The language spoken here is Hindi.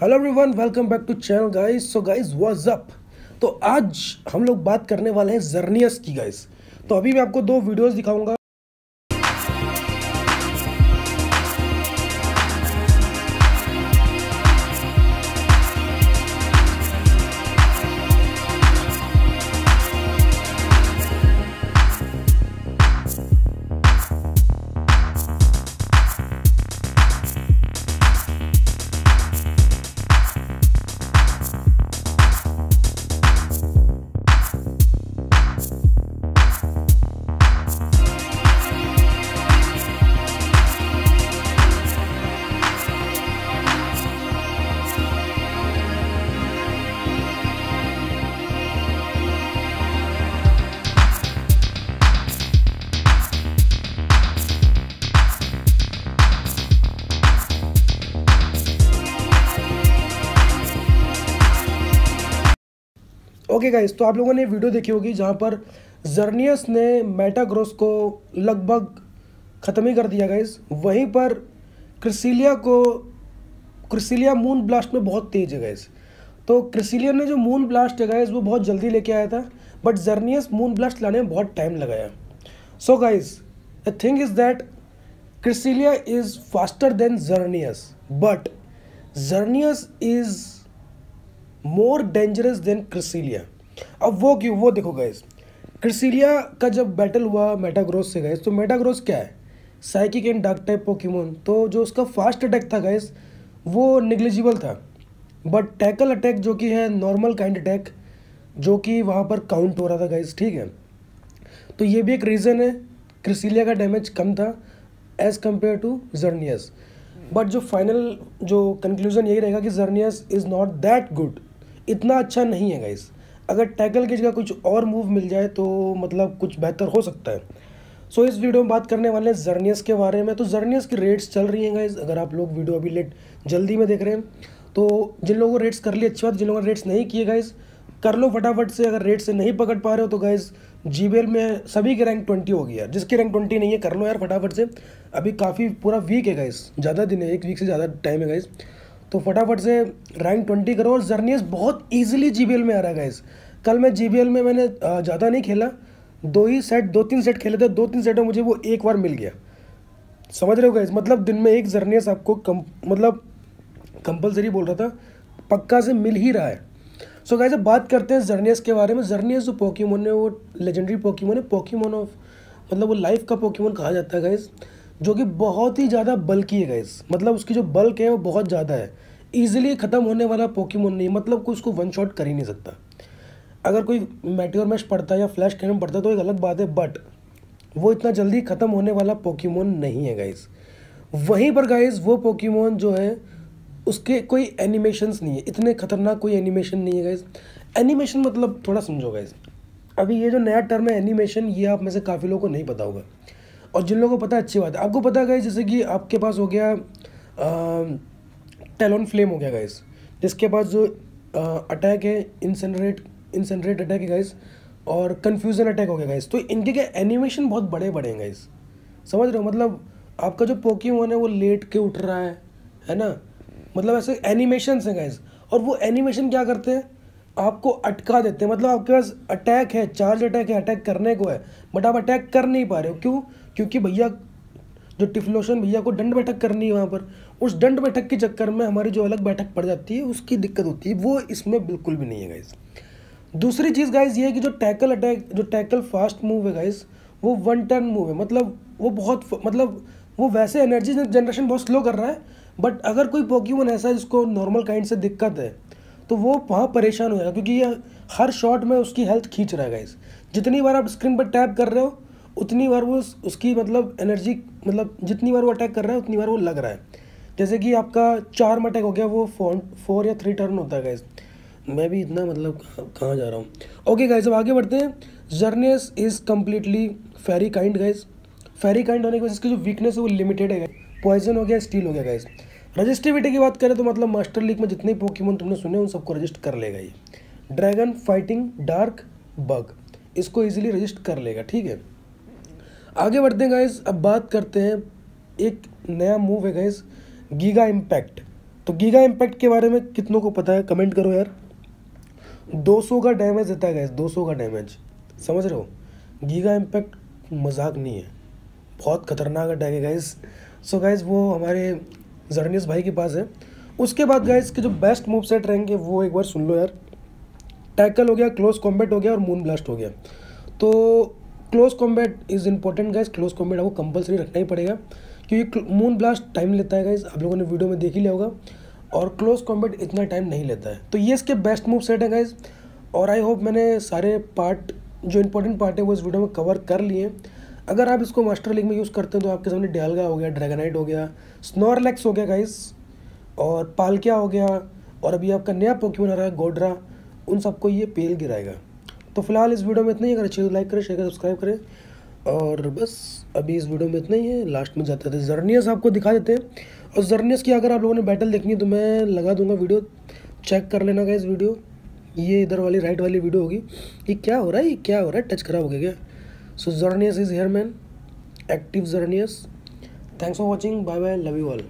Hello everyone welcome back to channel guys so guys what's up तो आज हम लोग बात करने वाले हैं जर्नियस की गाइस तो अभी मैं आपको दो वीडियोस दिखाऊँगा। ओके गाइस तो आप लोगों ने वीडियो देखी होगी जहाँ पर जर्नियस ने मेटाग्रोस को लगभग ख़त्म ही कर दिया गाइस वहीं पर क्रिसिलिया को क्रिसिलिया मून ब्लास्ट में बहुत तेज है गाइस तो क्रिसिलिया ने जो मून ब्लास्ट है गाइस वो बहुत जल्दी लेके आया था बट जर्नियस मून ब्लास्ट लाने में बहुत टाइम लगाया. So guys the thing is that Cresselia is faster than Xerneas but Xerneas is more dangerous than Cresselia अब वो क्यों, वो देखो गैस क्रिसिलिया का जब बैटल हुआ मेटाग्रोस से गैस तो मेटाग्रोस क्या है? Psychic and dark type Pokemon तो जो उसका फास्ट अटैक था गैस वो निग्लिजिबल था. बट टैकल अटैक जो कि है नॉर्मल काइंड अटैक जो कि वहाँ पर काउंट हो रहा था गैस ठीक है? तो ये भी एक रीज़न है क्रिसिलिया का डैमेज कम था as compare to Xerneas but जो फाइनल जो कंक्लूजन यही रहेगा कि Xerneas is not that good इतना अच्छा नहीं है गाइस अगर टैकल की जगह कुछ और मूव मिल जाए तो मतलब कुछ बेहतर हो सकता है। सो so, इस वीडियो में बात करने वाले हैं जर्नियस के बारे में। तो जर्नियस की रेट्स चल रही हैं गाइस अगर आप लोग वीडियो अभी लेट जल्दी में देख रहे हैं। तो जिन लोगों को रेट्स कर लिए अच्छी बात जिन लोगों ने रेट्स नहीं किए गाइस कर लो फटाफट से। अगर रेट से नहीं पकड़ पा रहे हो तो गाइज़ जी में सभी के रैंक ट्वेंटी हो गया जिसकी रैंक ट्वेंटी नहीं है कर लो यार फटाफट से। अभी काफ़ी पूरा वीक है गाइस ज़्यादा दिन है एक वीक से ज़्यादा टाइम है गाइस तो फटाफट से रैंक ट्वेंटी करो और जर्नियस बहुत ईजिली जी में आ रहा है गाइस कल मैं जीबीएल में मैंने ज़्यादा नहीं खेला। दो ही सेट दो तीन सेट खेले थे, दो तीन सेट मुझे वो एक बार मिल गया। समझ रहे हो गाइस मतलब दिन में एक जर्नियस आपको कम मतलब कंपलसरी बोल रहा था, पक्का से मिल ही रहा है। सो so गाइस अब बात करते हैं जर्नियस के बारे में। जर्नियस जो पोकीमोन है वो लेजेंडरी पोकीमोन है पोकीमोन ऑफ़ मतलब वो लाइफ का पोकीमोन कहा जाता है गाइस जो कि बहुत ही ज़्यादा बल्कि है गाइस मतलब उसकी जो बल्क है, वो बहुत ज़्यादा है. ईजिली ख़त्म होने वाला पोकीमोन नहीं मतलब कोई उसको वन शॉट कर ही नहीं सकता. अगर कोई मेट्योर मैश पड़ता है या फ्लैश कैनन पड़ता है तो एक अलग बात है बट वो इतना जल्दी ख़त्म होने वाला पोकीमोन नहीं है गाइस वहीं पर गाइस वो पोकीमोन जो है, उसके कोई एनिमेशंस नहीं है. इतने खतरनाक कोई एनिमेशन नहीं है गाइस एनिमेशन मतलब थोड़ा समझो गाइस अभी ये जो नया टर्म है एनिमेशन ये आप में से काफ़ी लोगों को नहीं पता होगा. और जिन लोगों को पता है, अच्छी बात है। आपको पता है जैसे कि आपके पास हो गया टेलोन फ्लेम हो गया गाइस जिसके पास जो अटैक है इंसनरेट इंसनरेट अटैक है गाइस और कन्फ्यूज़न अटैक हो गया गाइस तो इनके क्या एनिमेशन बहुत बड़े बड़े हैं गाइस समझ रहे हो? मतलब आपका जो पोकीमोन है, वो लेट के उठ रहा है? है ना? मतलब ऐसे एनिमेशन हैं गाइस और वो एनिमेशन क्या करते हैं? आपको अटका देते हैं। मतलब आपके पास अटैक है चार्ज अटैक है अटैक करने को है बट आप अटैक कर नहीं पा रहे हो। क्यों? क्योंकि भैया, जो टिफलोशन भैया को दंड बैठक करनी है वहाँ पर, उस दंड बैठक के चक्कर में हमारी जो अलग बैठक पड़ जाती है, उसकी दिक्कत होती है। वो इसमें बिल्कुल भी नहीं है गाइज़ दूसरी चीज़ गाइज़ ये है कि जो टैकल अटैक जो टैकल फास्ट मूव है गाइज़ वो वन टर्न मूव है। मतलब वो बहुत मतलब वो वैसे एनर्जी जनरेशन बहुत स्लो कर रहा है बट अगर कोई पोक्यूमन ऐसा है जिसको नॉर्मल काइंड से दिक्कत है तो वो वहाँ परेशान हो जाएगा, क्योंकि ये हर शॉट में उसकी हेल्थ खींच रहा है गाइज़ जितनी बार आप स्क्रीन पर टैप कर रहे हो, उतनी बार वो उसकी मतलब एनर्जी मतलब जितनी बार वो अटैक कर रहा है, उतनी बार वो लग रहा है। जैसे कि आपका चार में अटैक हो गया, वो फोर फोर या थ्री टर्न होता है गाइज़ मैं भी इतना मतलब कहाँ जा रहा हूँ। ओके गाइज़ अब आगे बढ़ते हैं। Xerneas is completely fairy kind guys fairy kind होने की वजह से जो वीकनेस है, वो लिमिटेड है पॉइजन हो गया स्टील हो गया गाइज़ रजिस्टिविटी की बात करें तो मतलब मास्टर लीग में जितने पोकीमोन तुमने सुने उन सबको रजिस्ट कर लेगा ये। ड्रैगन फाइटिंग डार्क बग इसको इजीली रजिस्ट कर लेगा, ठीक है? आगे बढ़ते हैं गाइज़ अब बात करते हैं, एक नया मूव है गाइज़ गीगा इम्पैक्ट तो गीगा इम्पैक्ट के बारे में कितनों को पता है? कमेंट करो यार। 200 का डैमेज देता है गैस 200 का डैमेज समझ रहे हो? गीगा इम्पैक्ट मज़ाक नहीं है। बहुत खतरनाक अटैक है गाइस सो गाइस वो हमारे जर्नियस भाई के पास है। उसके बाद गाइस के जो बेस्ट मूव सेट रहेंगे, वो एक बार सुन लो यार। टैकल हो गया क्लोज कॉम्बैट हो गया और मून ब्लास्ट हो गया। तो close combat is important guys close combat आपको कंपलसरी रखना ही पड़ेगा। क्योंकि मून ब्लास्ट टाइम लेता है गाइज़ आप लोगों ने वीडियो में देख ही लिया होगा। और क्लोज कॉम्बैट इतना टाइम नहीं लेता है। तो ये इसके बेस्ट मूव सेट है गाइज़ और आई होप मैंने सारे पार्ट जो इंपॉर्टेंट पार्ट है, वो इस वीडियो में कवर कर लिए। अगर आप इसको मास्टर लीग में यूज़ करते हैं तो आपके सामने डेलगा हो गया ड्रैगनाइट हो गया स्नोरलेक्स हो गया गाइस और पालकिया हो गया, और अभी आपका नया पोकेमोन आ रहा है गोड्रा उन सबको ये पेल गिराएगा। तो फ़िलहाल इस वीडियो में इतना ही। अगर अच्छे लाइक करें शेयर करें सब्सक्राइब करें, और बस अभी इस वीडियो में इतना ही है। लास्ट में जाते थे जर्नियस आपको दिखा देते हैं। और जर्नियस की अगर आप लोगों ने बैटल देखनी है तो मैं लगा दूँगा वीडियो चेक कर लेना इस वीडियो ये इधर वाली राइट वाली वीडियो होगी। ये क्या हो रहा है? ये क्या हो रहा है? टच खराब हो गया क्या? So Xerneas is here man active Xerneas thanks for watching bye bye love you all